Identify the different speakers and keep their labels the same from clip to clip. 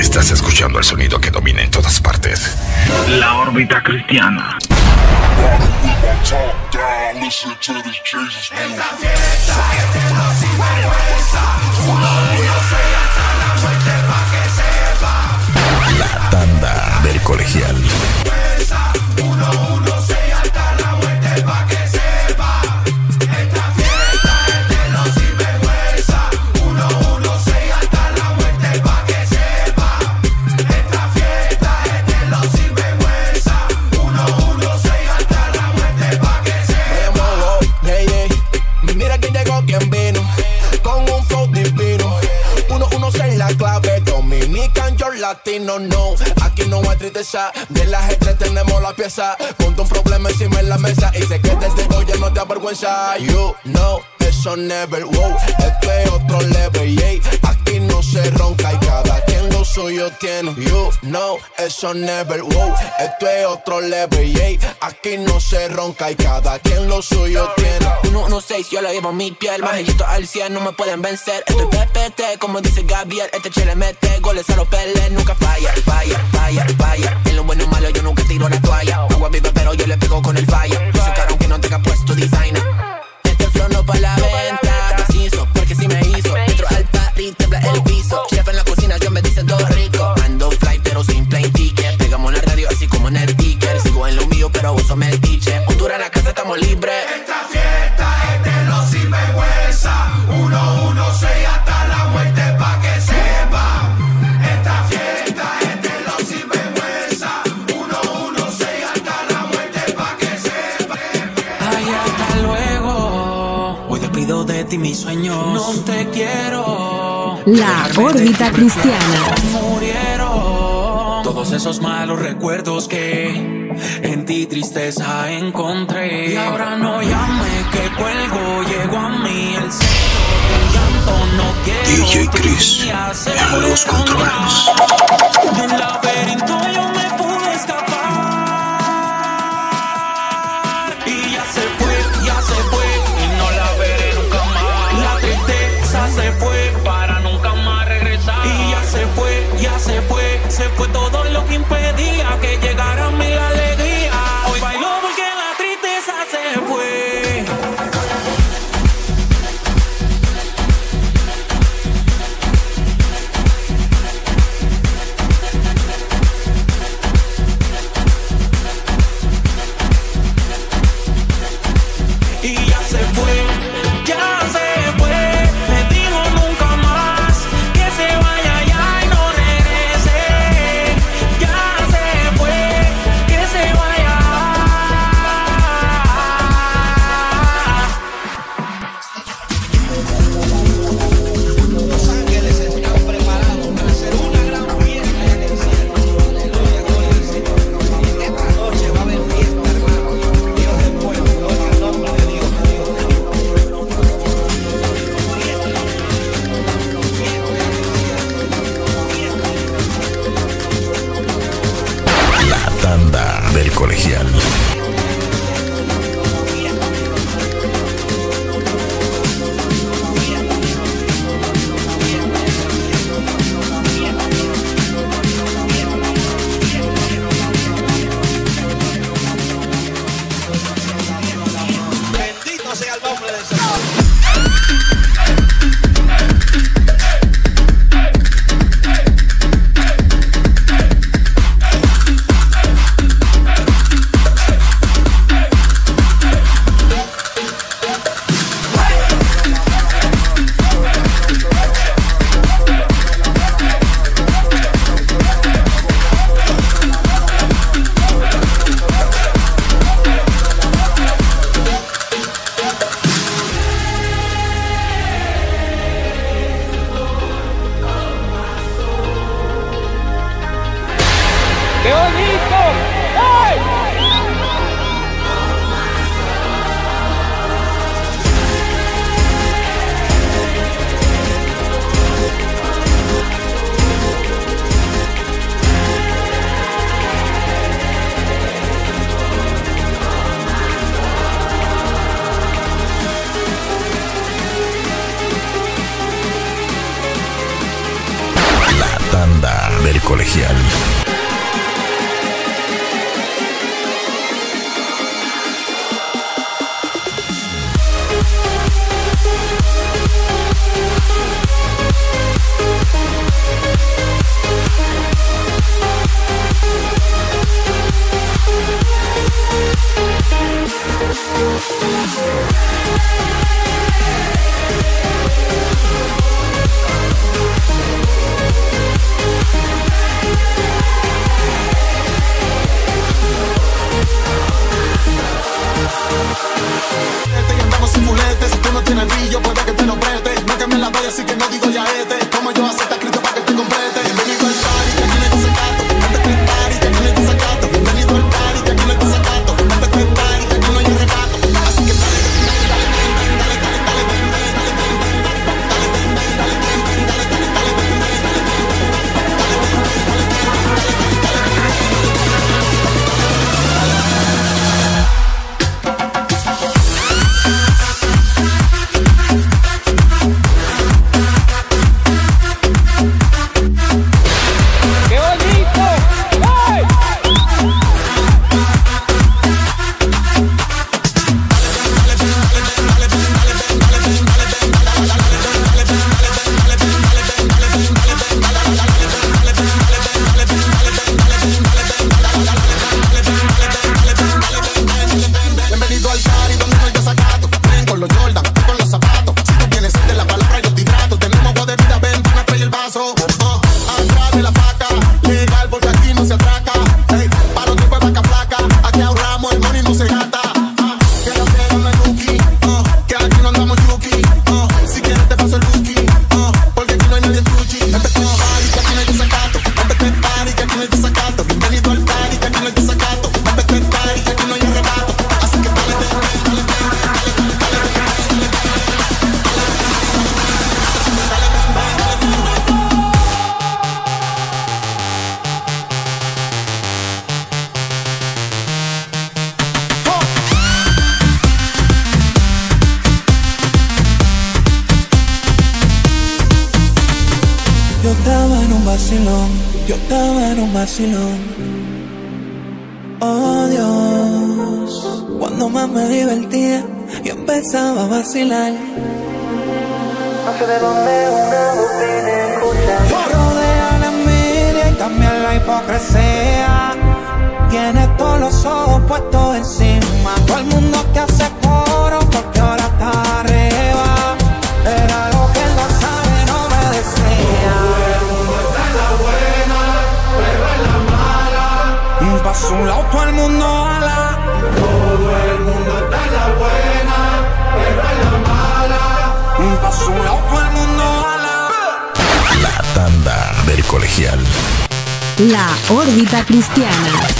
Speaker 1: Estás escuchando el sonido que domina en todas partes.
Speaker 2: La órbita cristiana.
Speaker 1: La tanda del colegial.
Speaker 3: Latino, no. Aquí no hay tristeza. De la gente tenemos la pieza. Ponte un problema encima en la mesa. Y sé que desde hoy ya no te avergüenza. You know, eso never, wow. Esto es otro level, yeah. Aquí no se ronca y cada quien lo suyo tiene. You know, eso never, wow. Esto es otro level, yeah. Aquí no se ronca y cada quien lo suyo tiene.
Speaker 4: 116, yo lo llevo en mi piel. Bajellito al 100, no me pueden vencer. Estoy PPT, como dice Gabriel. Este chile mete goles a los peles. Nunca falla, falla, falla, falla. En lo bueno y malo, yo nunca tiro la toalla. Agua viva, pero yo le pego con el falla. Yo soy caro aunque no tenga puesto designer. Este flow no pa' la venta.
Speaker 5: Órbita cristiana.
Speaker 6: Murieron todos esos malos recuerdos que en ti tristeza encontré. Y ahora no llame que cuelgo, llegó a mí el cielo. Llanto no quiero.
Speaker 1: DJ Chris, en los controles.
Speaker 6: De un laberinto yo me se fue, se fue todo lo que impedía que llegara a mí la La órbita cristiana.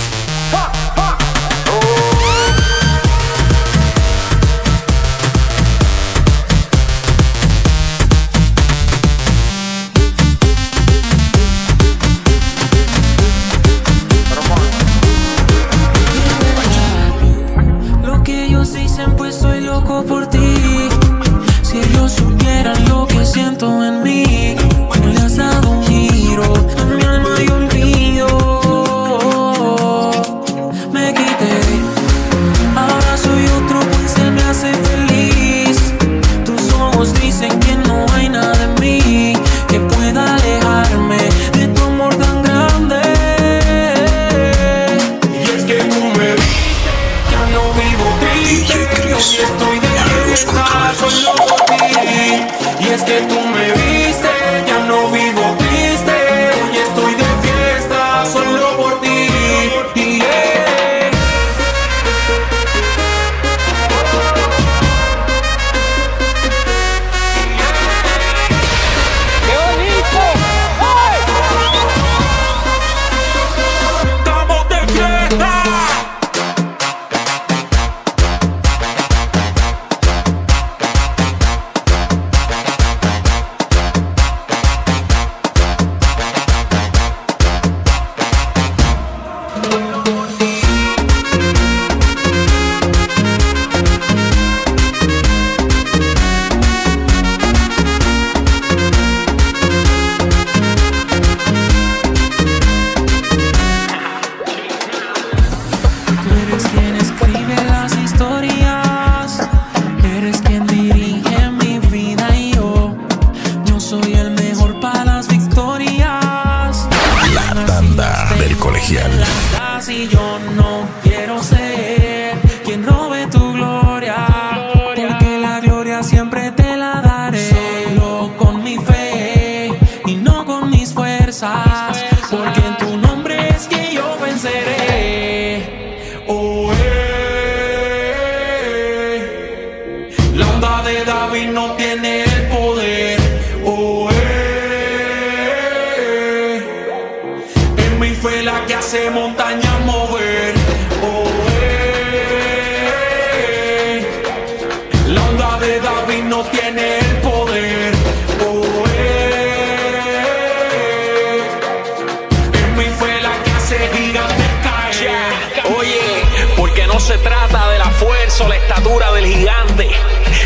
Speaker 7: Se trata de la fuerza o la estatura del gigante,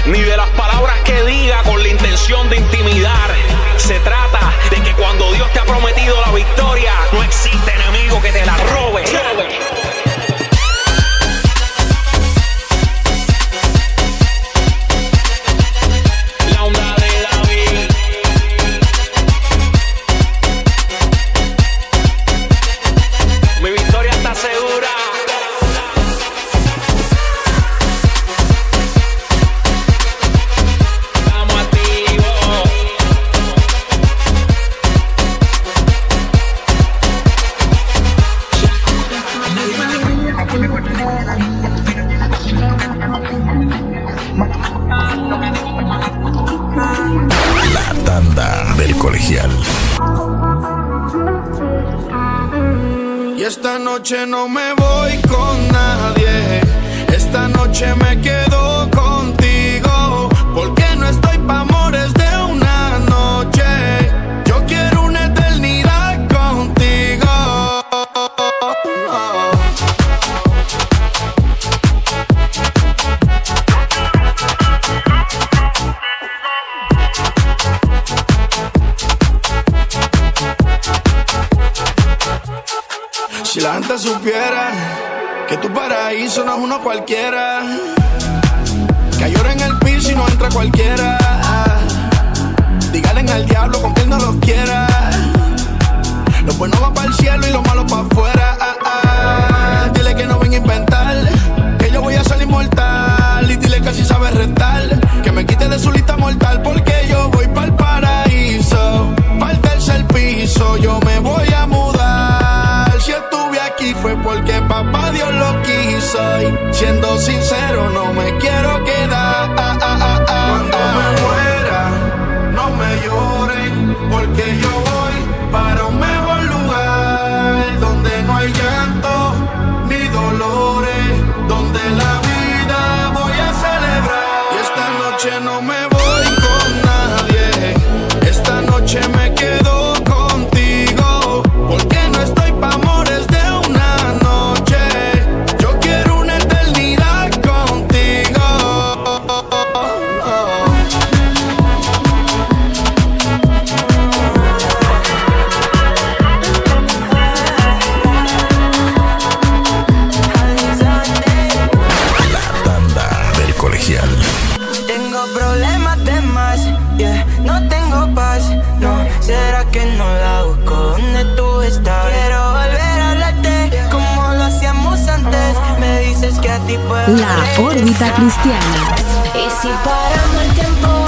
Speaker 7: ni de las palabras que diga con la intención de intimidar. Se trata de que cuando Dios te ha prometido la victoria, no existe enemigo que te la robe.
Speaker 8: Supiera que tu paraíso no es uno cualquiera, que llora en el piso y no entra cualquiera. Dígale al diablo con él no los quiera. Lo bueno va para el cielo y lo malo para afuera. Ah, ah. Dile que no ven a inventar, que yo voy a salir mortal. Y dile que si sabe rentar, que me quite de su lista mortal, porque papá Dios lo quiso. Y siendo sincero, no me quiero quedar.
Speaker 9: ¿Será que no la busco donde tú estás? Quiero volver a hablarte como lo hacíamos antes. Me dices que a ti puedo.
Speaker 5: La órbita cristiana.
Speaker 10: Y si paramos el tiempo,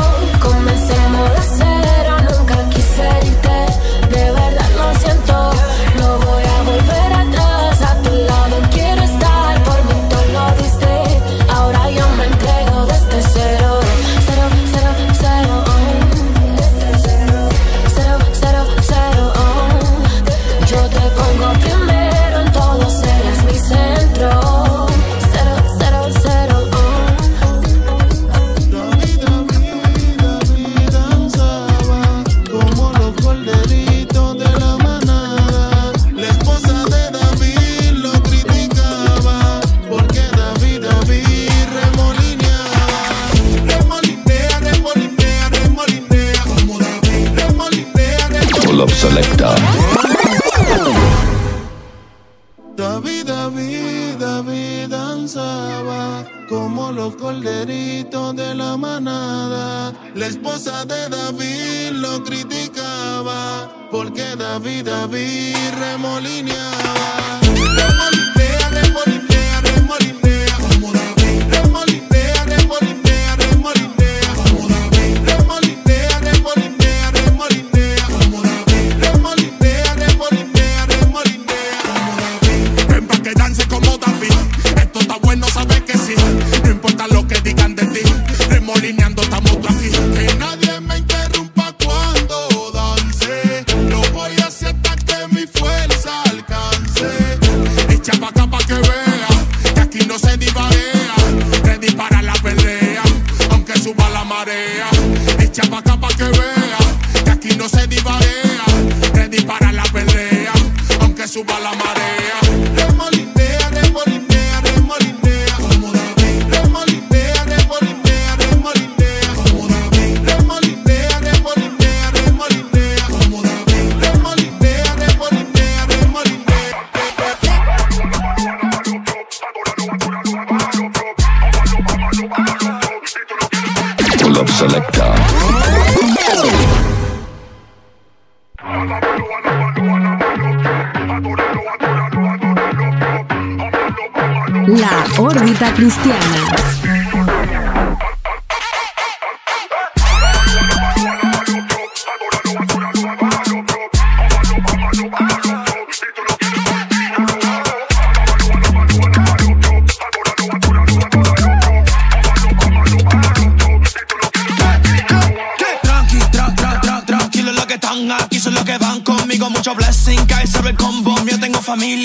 Speaker 5: porque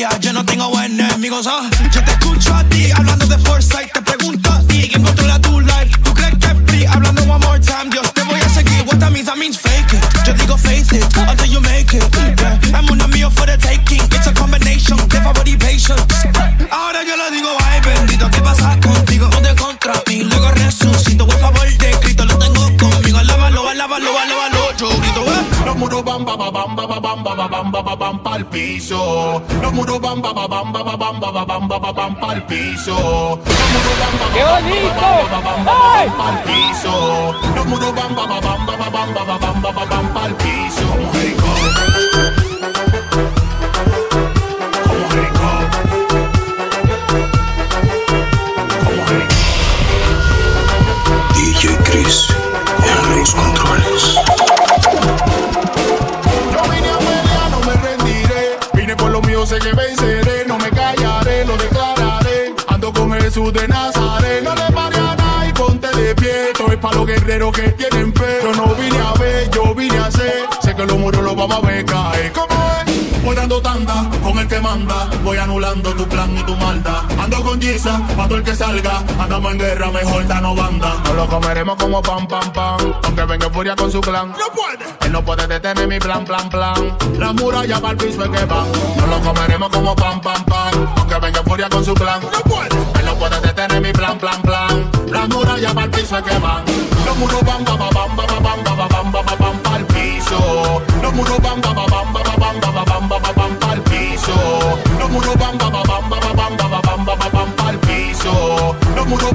Speaker 11: familia, yo no tengo enemigos. Ah, yo te escucho a ti hablando de foresight. Te pregunto a quién controla tu life. ¿Tú crees que free? Hablando one more time, Dios te voy a seguir. What that means, that means fake it. Yo digo faith it until you make it.
Speaker 5: Piso. Los muros van, ba, ba, bam, ba, ba, bam, ba, ba, bam, ba, ba, bam, pa'l piso. Los muros van, ba, ba, bam, ba, ba, bam, ba, ba, bam, ba, ba, bam, pa'l piso. Los muros van, ba, ba, bam, ba, ba, bam, ba, ba, bam, ba, ba, bam, de Nazaret. No le pare a nada y ponte de pie. Esto es para los guerreros que tienen fe. Yo no vine a ver, yo vine a hacer. Sé que los muros los vamos a ver caer. ¿Cómo es? Voy dando tanda con el que manda. Voy anulando tu plan y tu maldad. Ando con Giza, mato el que salga. Andamos en guerra, mejor danos banda. Nos lo comeremos como pan, pan, pan. Aunque venga en furia con su clan. No puede. Él no puede detener mi plan, plan, plan. La muralla para el piso es que van. Nos lo comeremos como pan, pan, pan. Aunque venga en furia con su clan. No puede. Plan, plan, plan. La muralla para el piso que van. Los muros van, ba, ba, bam, ba, ba, bam, ba, ba, bam, ba, ba, bam, pa'l piso. Los muros van, ba, ba, bam, ba, ba, bam, ba, ba, bam, ba, ba, bam, pa'l piso. Los muros van, ba, ba, bam, ba, ba, bam, ba, ba, bam, ba, ba, bam, pa'l piso. Los muros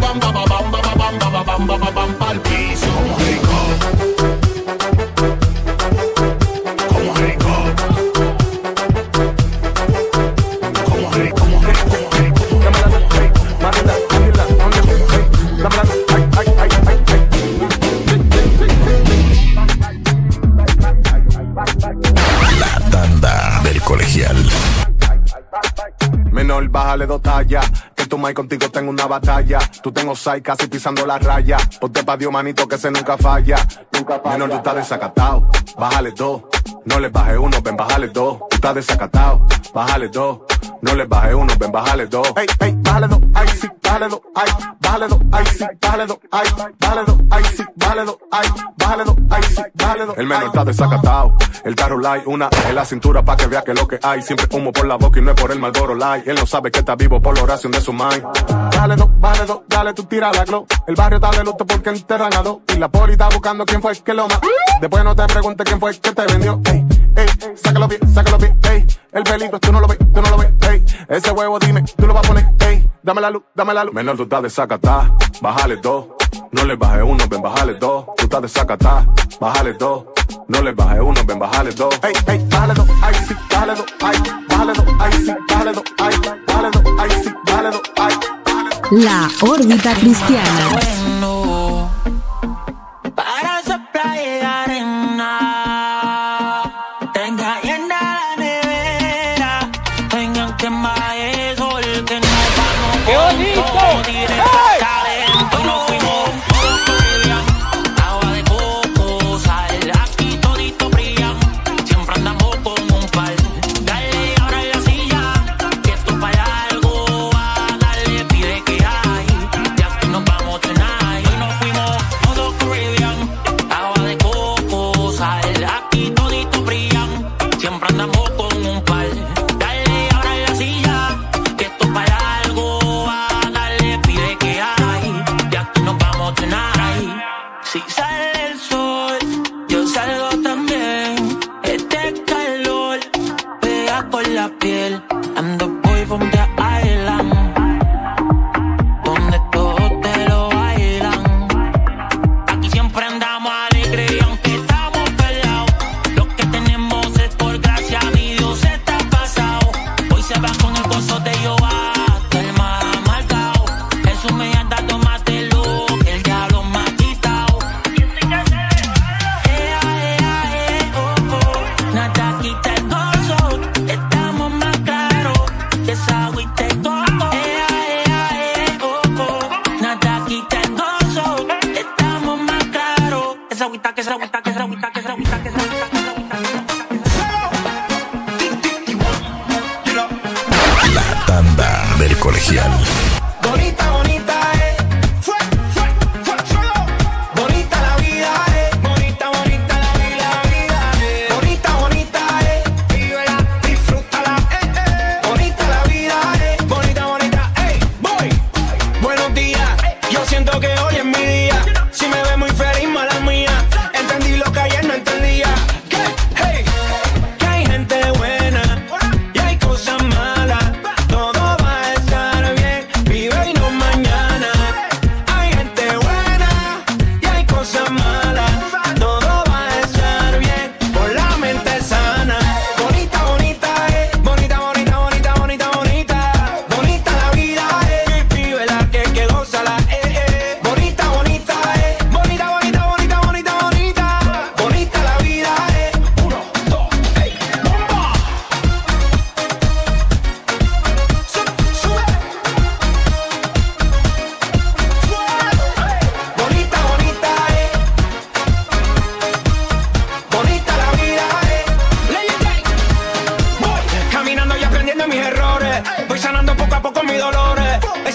Speaker 12: dos tallas. Que tu mai contigo tengo una batalla. Tú tengo sai casi pisando la raya. Ponte pa' Dios, manito, que se nunca falla. Nunca falla. Menor, tú estás desacatado. Bájale dos. No le baje uno, ven, bájale dos. Tú estás desacatado. Bájale dos. No le baje uno, ven, bájale dos. Ey, ey, bájale dos. Ay, sí, bájale dos. Ay, bájale dos. Ay, sí, bájale dos. Ay, bájale dos. Ay, sí, bájale dos. Ay, bájale dos. Ay, sí, bájale dos. El menor está desacatado. El carro light, una en la cintura pa' que vea que lo que hay. Siempre humo por la boca y no es por el Malboro Light. Él no sabe que está vivo por la oración de su mind. Dale dos, bájale dos, dale tú tira la glow. El barrio está de luto porque enterran a dos. Y la poli está buscando quién fue el que lo mató. Después no te preguntes quién fue el que te vendió. Ey, ey. Sácalo bien, sácalo bien, ey. El peligro, tú no lo ves, tú no lo ves, ey. Ese huevo, dime, tú lo vas a poner, ey. Dame la luz, dame la luz. Menor, tú estás de sacatá, bájale dos. No le bajes uno, ven, bájale dos. Tú estás de sacatá, bájale dos. No le bajes uno, ven, bájale dos. Ey, ey, bájale dos, ay, sí, bájale dos, ay. Bájale dos, ay, sí, bájale dos, ay. Bájale dos, ay, sí, bájale dos, ay.
Speaker 13: La órbita cristiana.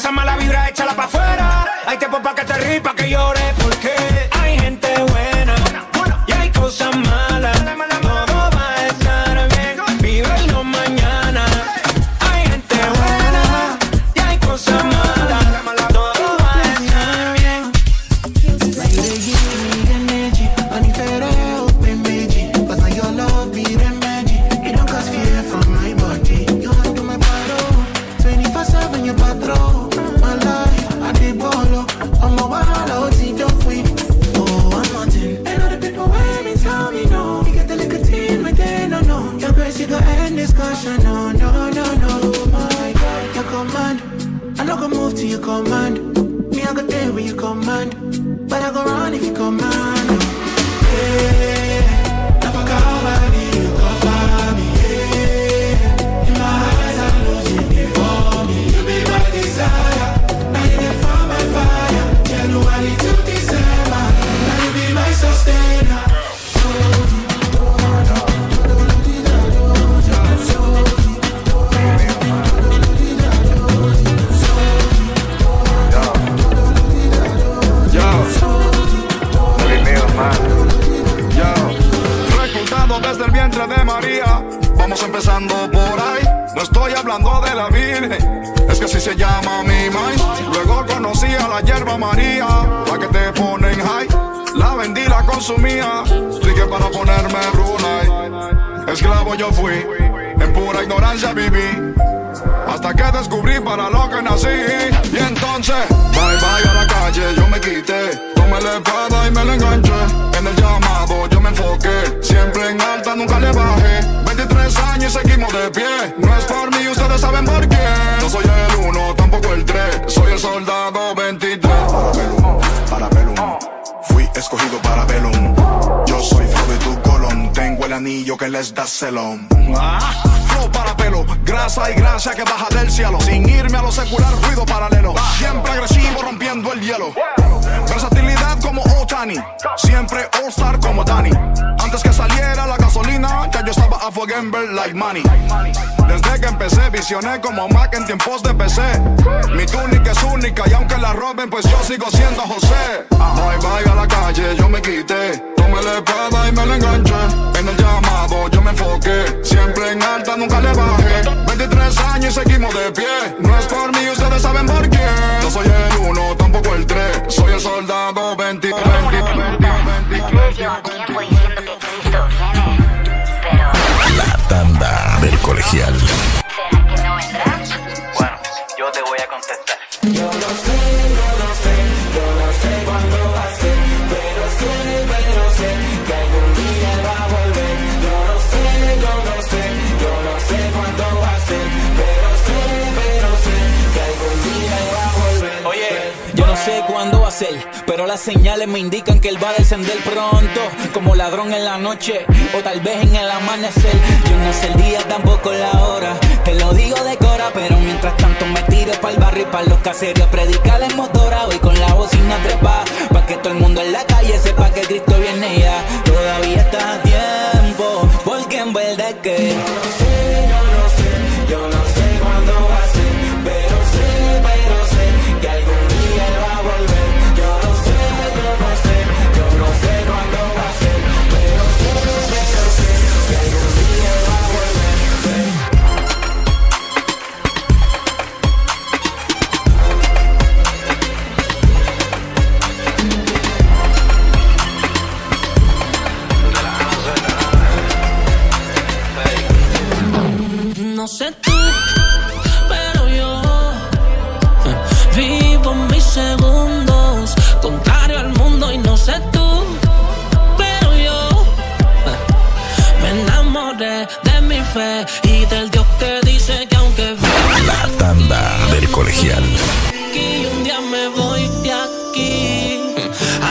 Speaker 14: Esa
Speaker 15: mala vibra échala pa' afuera. Hay tiempo pa' que te ríes, pa' que llores.
Speaker 16: estoy hablando de la Virgen. Es que así se llama mi mai. Luego conocí a la hierba María, la que te ponen high. La vendí, la consumía, dije para ponerme runa. Esclavo yo fui, en pura ignorancia viví. Hasta que descubrí para lo que nací. Y entonces, bye bye a la calle, yo me quité. Tomé la espada y me la enganché. En el llamado yo me enfoqué. Siempre en alta, nunca le bajé. 23 años y seguimos de pie. No es por mí, ustedes saben por qué. No soy el uno, tampoco el tres. Soy el soldado 23.
Speaker 17: Para Belum, para Belum. Fui escogido para Belum. Yo soy Frodo el anillo que les da celón.
Speaker 16: Ah, flow para pelo, grasa y gracia que baja del cielo. Sin irme a lo secular, ruido paralelo. Siempre agresivo, rompiendo el hielo. Versatilidad como Otani, siempre All-Star como Dani. Antes que saliera la gasolina, ya yo estaba a ver like money. Desde que empecé, visioné como Mac en tiempos de PC. Mi túnica es única y aunque la roben, pues yo sigo siendo José. Bye bye a la calle, yo me quité. La espada y me la enganché. En el llamado yo me enfoqué. Siempre en alta, nunca le bajé. 23 años y seguimos de pie. No es por mí, ustedes saben por qué. No soy el uno, tampoco el tres. Soy el soldado 20, 20, 20, 20.
Speaker 18: La tanda del colegial.
Speaker 19: Bueno, yo te voy a contestar.
Speaker 4: Yo no sé, pero
Speaker 20: las señales me indican que él va a descender pronto, como ladrón en la noche, o tal vez en el amanecer. Yo no sé el día, tampoco la hora, te lo digo de cora, pero mientras tanto me tiro para el barrio y para los caseros, predicar en motora, hoy con la bocina trepa, pa' que todo el mundo en la calle sepa que Cristo viene ya. Todavía está a tiempo, porque en verdad que...
Speaker 4: No sé
Speaker 6: tú, pero yo vivo mis segundos, contrario al mundo y no sé tú, pero yo me enamoré de mi fe y del Dios que dice que aunque
Speaker 18: La tanda del colegial.
Speaker 6: aquí un día me voy de aquí,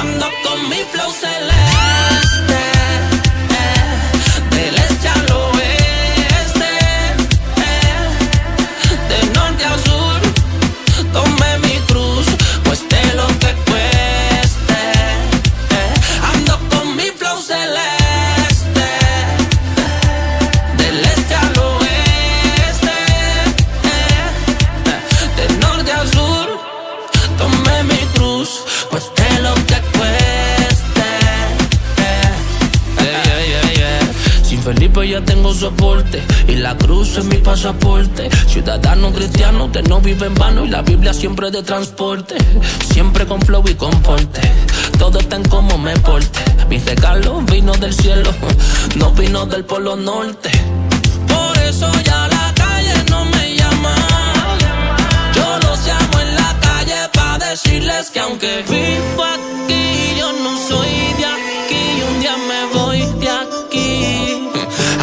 Speaker 6: ando con mi flow celeste, vive en vano y la Biblia siempre de transporte. Siempre con flow y con porte. Todo está en cómo me porte. Mi regalo vino del cielo, no vino del polo norte. Por eso ya la calle no me llama. Yo los llamo en la calle para decirles que aunque vivo aquí, yo no soy de aquí. Un día me voy de aquí.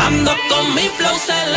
Speaker 6: Ando con mi flow celeste.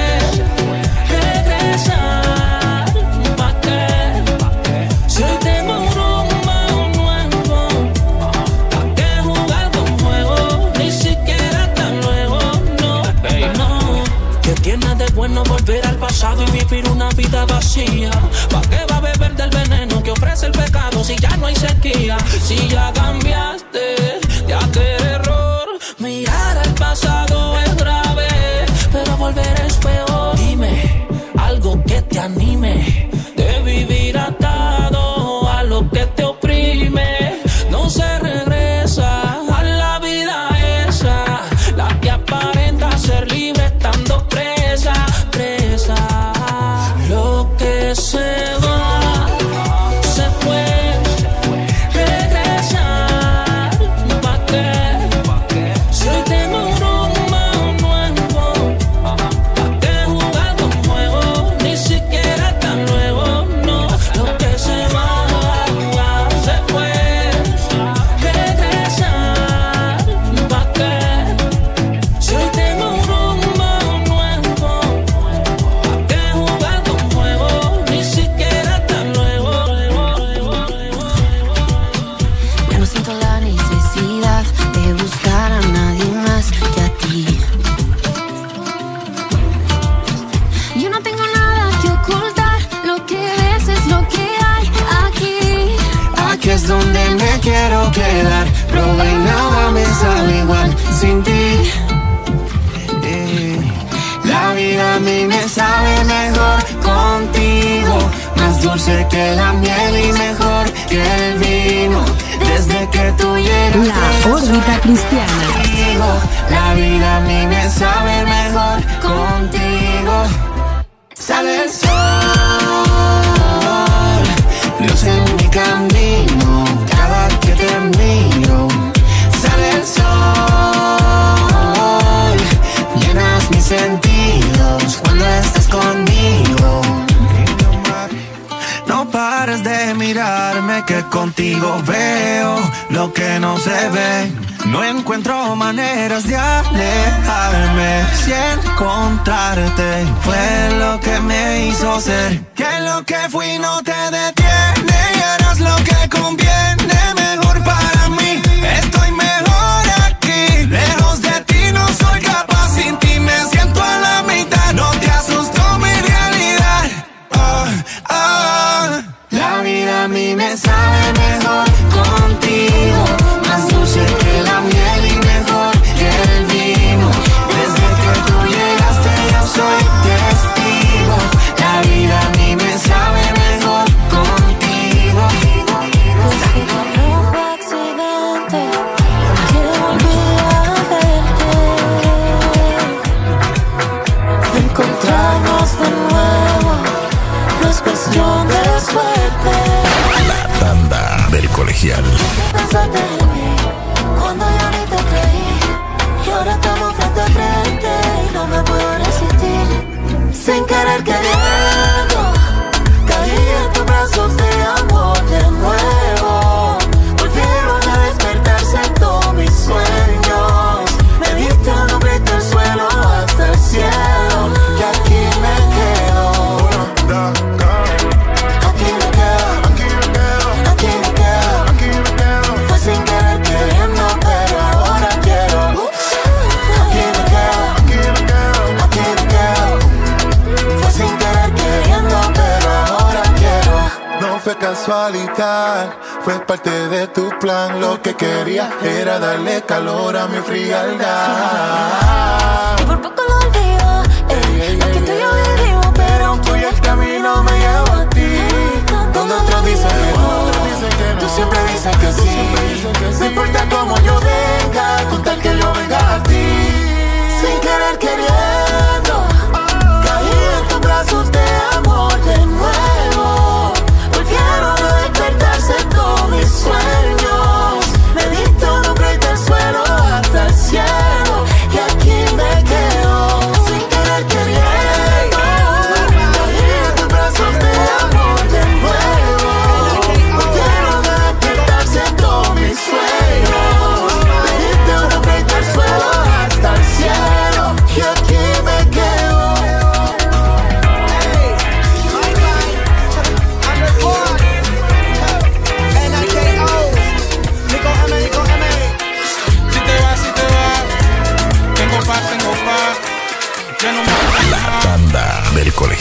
Speaker 6: abusado y vivir una vida vacía. ¿Para qué va a beber del veneno que ofrece el pecado si ya no hay sequía? Si ya cambias Fue lo que
Speaker 21: me hizo ser. Que lo que fui no te detiene. Y harás lo que conviene. Mejor para mí. Estoy mejor aquí. Lejos de ti no soy capaz. Sin ti me siento a la mitad. No te asustó mi realidad. Oh, oh. La vida a mí me sabe mejor contigo. Más dulce que
Speaker 18: colegial.
Speaker 15: Sin fue
Speaker 10: casualidad, fue parte de tu plan. Lo que quería era darle calor a mi frialdad.
Speaker 15: Y por poco lo olvido, eh, ey, ey, aquí tú y yo vivimos, pero
Speaker 10: tú y el camino me llevo a ti. Eh, Donde otros dicen que no, tú siempre dices que sí. No importa cómo yo venga, con tal que yo venga a ti.
Speaker 15: Sin querer queriendo.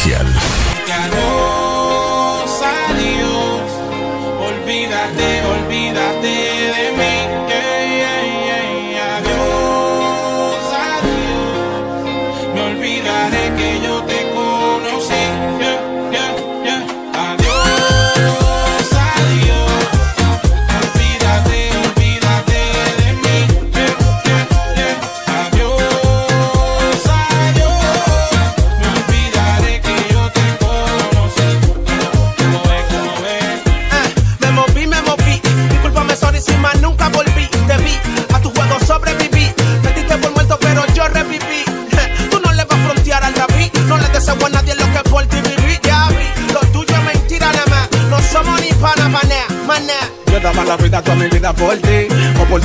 Speaker 22: colegial.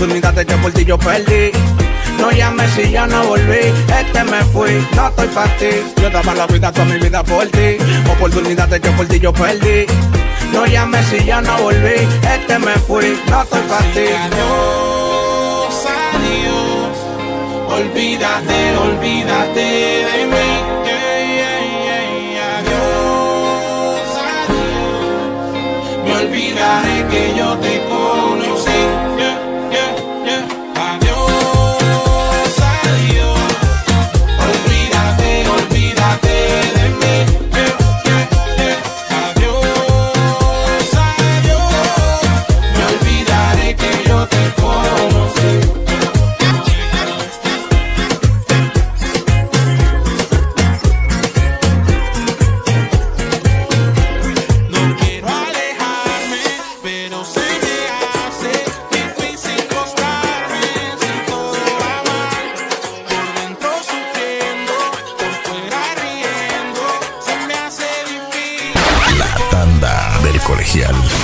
Speaker 23: oportunidades que por ti yo perdí. No llames si ya no volví, este me fui, no estoy para ti. Yo daba la vida toda mi vida por ti, oportunidades que por ti yo perdí. No llames si ya no volví, este me fui, no estoy para ti.
Speaker 24: Adiós, adiós, olvídate, olvídate de mí. olvidaré que yo te conocí. Comercial.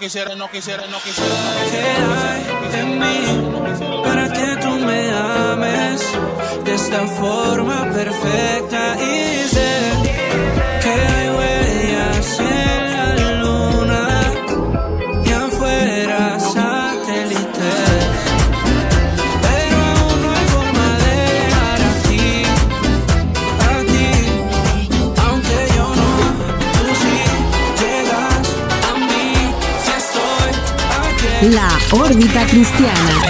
Speaker 24: quisiera, no quisiera, no
Speaker 13: Órbita Cristiana.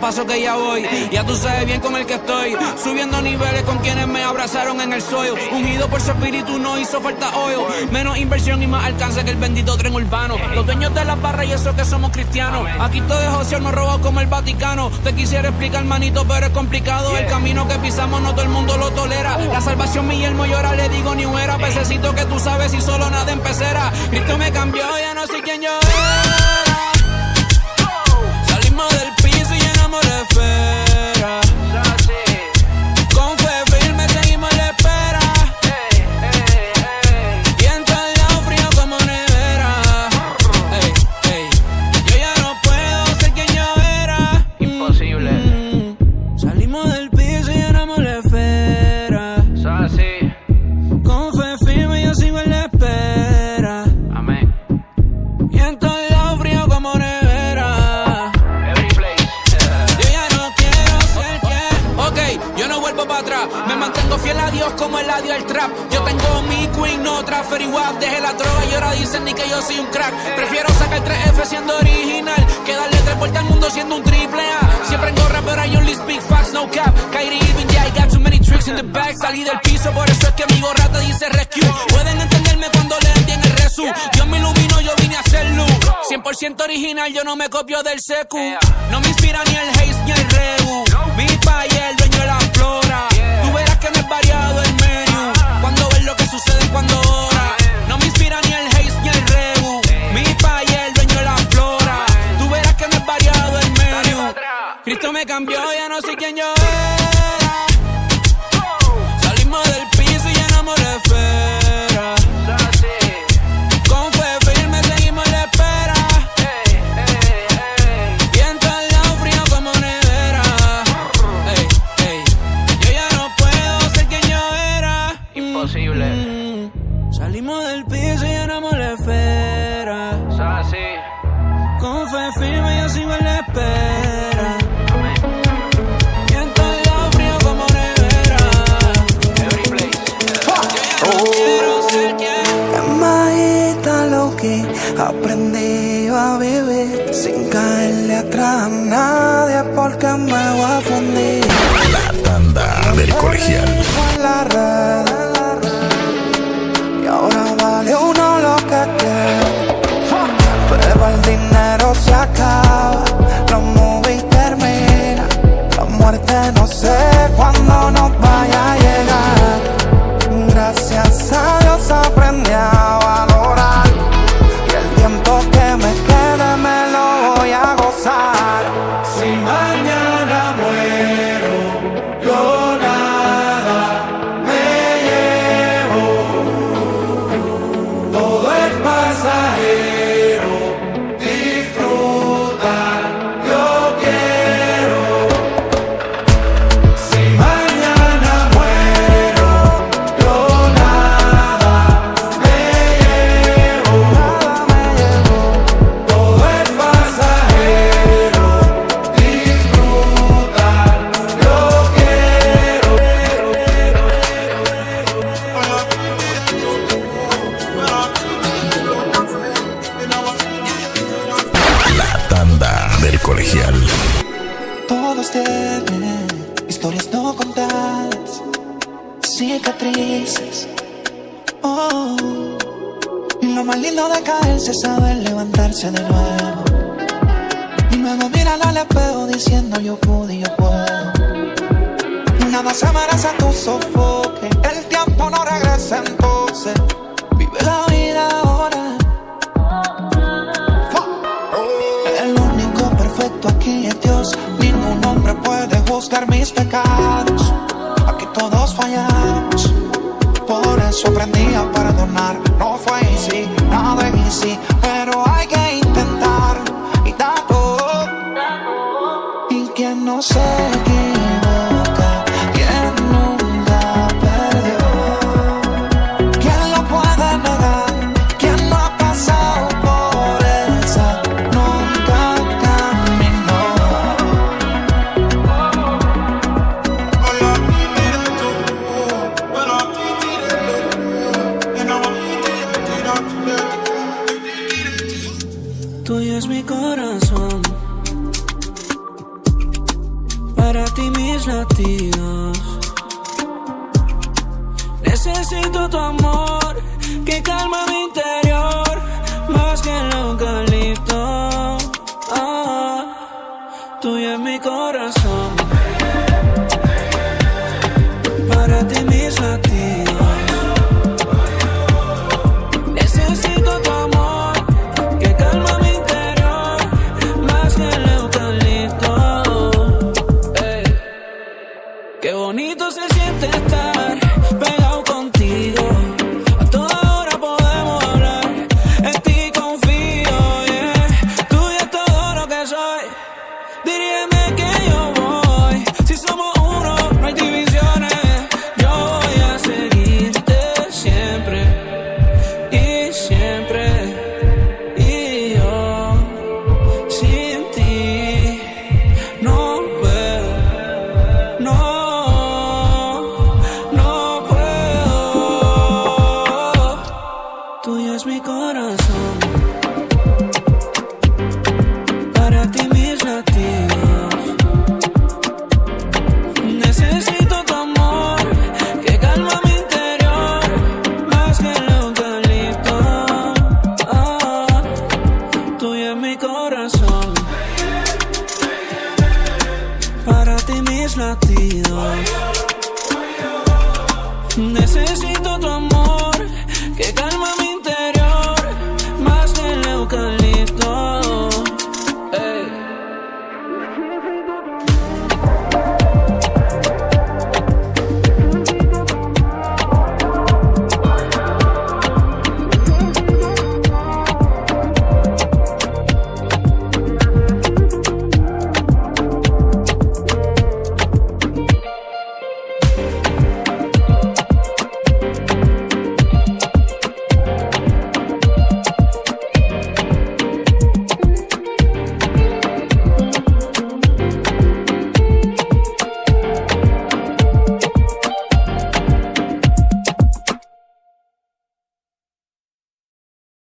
Speaker 6: Paso que ya voy, ya tú sabes bien con el que estoy. Subiendo niveles con quienes me abrazaron en el suelo. Ungido por su espíritu no hizo falta hoyo. Menos inversión y más alcance que el bendito tren urbano. Los dueños de las barras y eso que somos cristianos. Aquí todo es José, no robado como el Vaticano. Te quisiera explicar, manito, pero es complicado. El camino que pisamos no todo el mundo lo tolera. La salvación mi yelmo llora, le digo ni huera. Pececito que tú sabes y solo nada en pecera. Cristo me cambió, ya no sé quién yo. Salí del piso, por eso es que mi gorra te dice rescue. Pueden entenderme cuando leen bien el resu. Dios me iluminó, yo vine a hacer luz. 100% original, yo no me copio del secu. No me inspira ni el haze ni el regu. Mi país, el dueño de la flora. Tú verás que no es variado el menú. Cuando ves lo que sucede cuando ora. No me inspira ni el haze ni el regu. Mi país, el dueño de la flora. Tú verás que no es variado el menú. Cristo me cambió, ya no sé quién yo
Speaker 25: a nadie porque me voy a fundir.
Speaker 22: La tanda del colegial.
Speaker 25: en la red y ahora vale uno lo que tiene. Pero el dinero se acaba, los movies termina. La muerte no sé sorprendía perdonar. No fue easy, nada es easy, pero hay que intentar y dar todo. Y quien no
Speaker 6: sé.